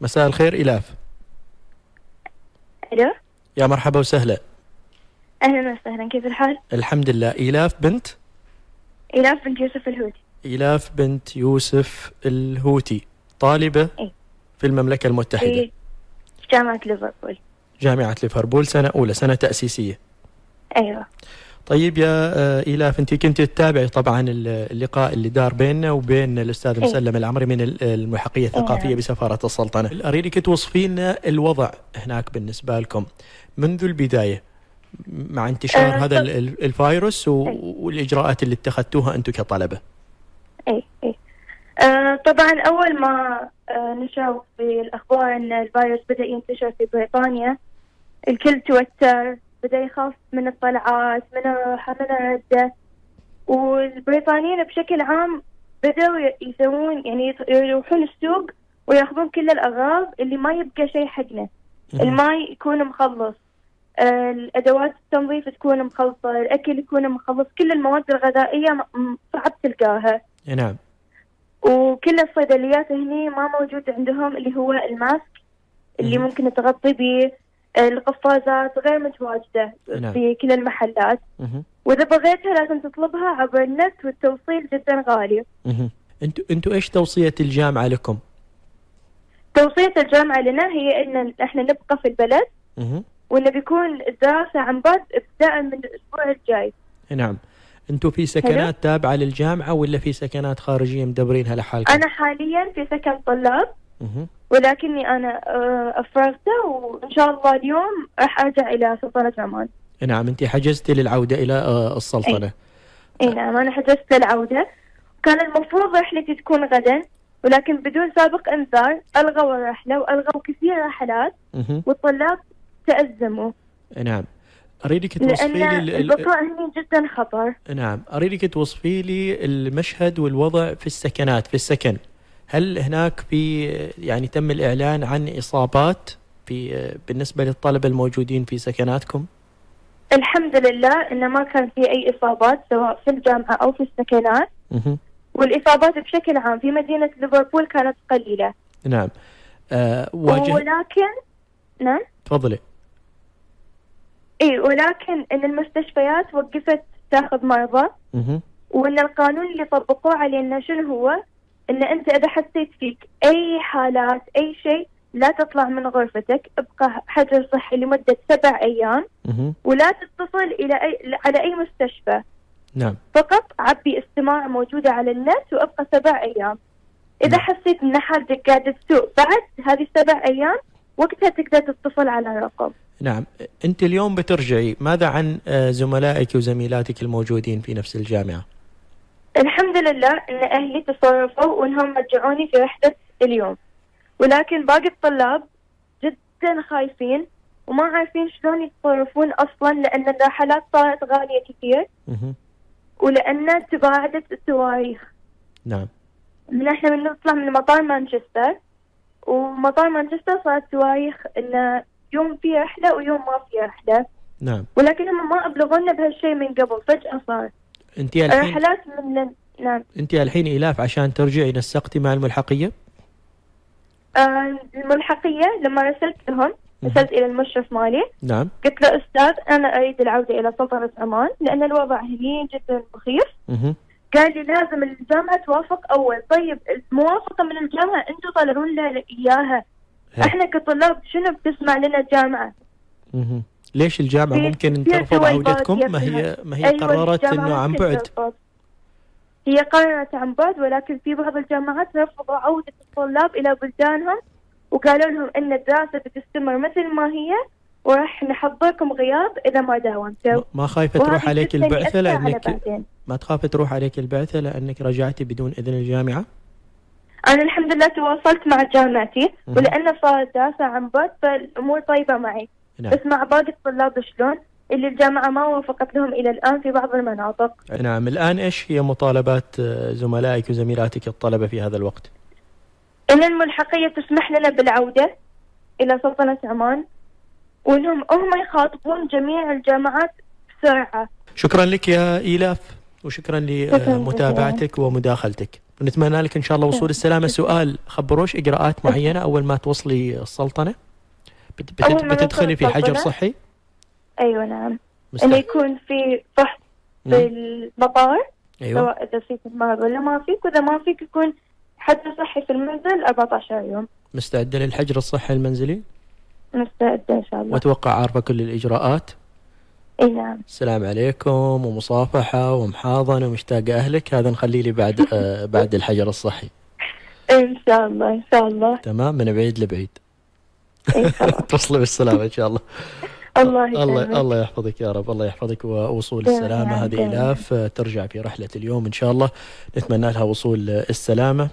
مساء الخير إلاف. ألو؟ يا مرحبا وسهلا. أهلا وسهلا كيف الحال؟ الحمد لله. إلاف بنت؟ إلاف بنت يوسف الهودي إلاف بنت يوسف الهوتي طالبة إيه. في المملكة المتحدة. في جامعة ليفربول. جامعة ليفربول سنة أولى سنة تأسيسية. أيوه. طيب يا آه، إلاف أنت كنت تتابعي طبعا اللقاء اللي دار بيننا وبين الأستاذ إيه. مسلم العمري من ال- المحقية الثقافية نعم. بسفارة السلطنة أريدك توصفي لنا الوضع هناك بالنسبة لكم منذ البداية مع انتشار آه، هذا الفيروس إيه. والإجراءات اللي اتخذتوها أنتم كطلبة اي اي آه طبعا أول ما نشروا في الاخبار أن الفيروس بدأ ينتشر في بريطانيا الكل توتر بدأ يخاف من الطلعات من من الردة والبريطانيين بشكل عام بدأوا يسوون يعني يروحون السوق وياخذون كل الأغراض اللي ما يبقى شيء حقنا. الماء يكون مخلص الادوات التنظيف تكون مخلصة الأكل يكون مخلص كل المواد م- صعب تلقاها. نعم. وكل الصيدليات هني ما موجود عندهم اللي هو الماسك اللي مم. ممكن تغطي به القفازات غير متواجدة نعم. في كل المحلات. وإذا بغيتها لازم تطلبها عبر النت والتوصيل جدا غالي مهم. أنتوا أنتوا إيش توصية الجامعة لكم؟ توصية الجامعة لنا هي إن إحنا نبقى في البلد. وإنه بيكون الدراسة عن بعد ابتداء من الأسبوع الجاي نعم أنتوا في سكنات تابعة للجامعة ولا في سكنات خارجية مدبرينها لحالكم؟ أنا حاليا في سكن طلاب. ولكني أنا آه، أفرغته وإن شاء الله اليوم راح أرجع إلى سلطنة عمان. نعم أنت حجزتي للعودة إلى آه، السلطنة إي نعم أنا حجزت للعودة كان المفروض رحلتي تكون غدا ولكن بدون سابق إنذار الغوا الرحلة وألغوا كثير رحلات. والطلاب تأزموا نعم أريدك توصفي لي البقاء هني جدا خطر. نعم أريدك توصفي لي المشهد والوضع في السكنات في السكن هل هناك في يعني تم الإعلان عن إصابات في بالنسبة للطلبة الموجودين في سكناتكم؟ الحمد لله انه ما كان في أي إصابات سواء في الجامعة أو في السكنات مهم. والإصابات بشكل عام في مدينة ليفربول كانت قليلة. نعم آه واجه ولكن نعم تفضلي إي ولكن إن المستشفيات وقفت تاخذ مرضى. وإن القانون اللي طبقوه علينا شنو هو؟ إن أنت إذا حسيت فيك أي حالات أي شيء لا تطلع من غرفتك ابقى حجر صحي لمدة سبع أيام. ولا تتصل إلى اي على أي مستشفى نعم فقط عبي استماع موجوده على النت وابقى سبع أيام. إذا نعم. حسيت إن حالتك قاعدة تسوء بعد هذه السبع أيام وقتها تقدر تتصل على الرقم. نعم أنت اليوم بترجعي ماذا عن آه، زملائك وزميلاتك الموجودين في نفس الجامعة؟ الحمد لله إن أهلي تصرفوا وإنهم رجعوني في رحله اليوم. ولكن باقي الطلاب جدا خايفين وما عارفين شلون يتصرفون أصلا لأن الرحلات صارت غالية كثير. ولأن تباعدت التواريخ. نعم. من إحنا من نطلع من مطار مانشستر ومطار مانشستر صارت تواريخ انه يوم في رحلة ويوم ما في رحلة. نعم. ولكن هم ما أبلغونا بهالشيء من قبل فجأة صار. انت الحين الرحلات من نعم انت الحين الاف عشان ترجعي نسقتي مع الملحقية؟ آه، الملحقية لما رسلت لهم رسلت إلى المشرف مالي نعم قلت له أستاذ أنا أريد العودة إلى سلطنة عمان لأن الوضع هني جدا مخيف. قال لي لازم الجامعة توافق أول طيب الموافقة من الجامعة أنتم طالعون لنا إياها ها. إحنا كطلاب شنو بتسمع لنا الجامعة مهم. ليش الجامعة في- ممكن ترفض عودتكم؟ ما هي ما هي أيوة، قررت إنه عن بعد ترفض. هي قررت عن بعد ولكن في بعض الجامعات رفضوا عودة الطلاب إلى بلدانهم وقالوا لهم أن الدراسة بتستمر مثل ما هي وراح نحضركم غياب إذا ما داومتوا ما خايفة تروح عليك البعثة بعدين. ما تخاف تروح عليك البعثة لأنك رجعتي بدون إذن الجامعة؟ أنا الحمد لله تواصلت مع جامعتي. ولأن صارت دراسة عن بعد فالأمور طيبة معي نعم. بس مع باقي الطلاب شلون؟ اللي الجامعة ما وافقت لهم إلى الآن في بعض المناطق. نعم. الآن إيش هي مطالبات آه، زملائك وزميلاتك الطلبة في هذا الوقت؟ إن الملحقية تسمح لنا بالعودة إلى سلطنة عمان وإنهم هم يخاطبون جميع الجامعات بسرعة. شكرا لك يا إيلاف وشكرا شكراً لمتابعتك ومداخلتك. ونتمنى لك إن شاء الله وصول السلامة. سؤال خبروش إجراءات معينة أول ما توصلي السلطنة؟ بت- بت- بتدخلي في حجر؟ صحي؟ أيوه نعم. إنه يكون في فحص في المطار أيوه. سواء إذا فيك المرض ولا ما فيك وإذا ما فيك يكون حجر صحي في المنزل 14 يوم. مستعدة للحجر الصحي المنزلي؟ مستعدة إن شاء الله. وأتوقع عارفة كل الإجراءات. أي نعم. السلام عليكم ومصافحة ومحاضنة ومشتاقة أهلك. هذا نخليه لي بعد آه بعد الحجر الصحي. إن شاء الله إن شاء الله. تمام من بعيد لبعيد. توصلي بالسلامة إن شاء الله. الله الله الله يحفظك يا رب الله يحفظك ووصول السلامة هذه. آلاف. ترجع في رحلة اليوم إن شاء الله. نتمنى لها وصول السلامة.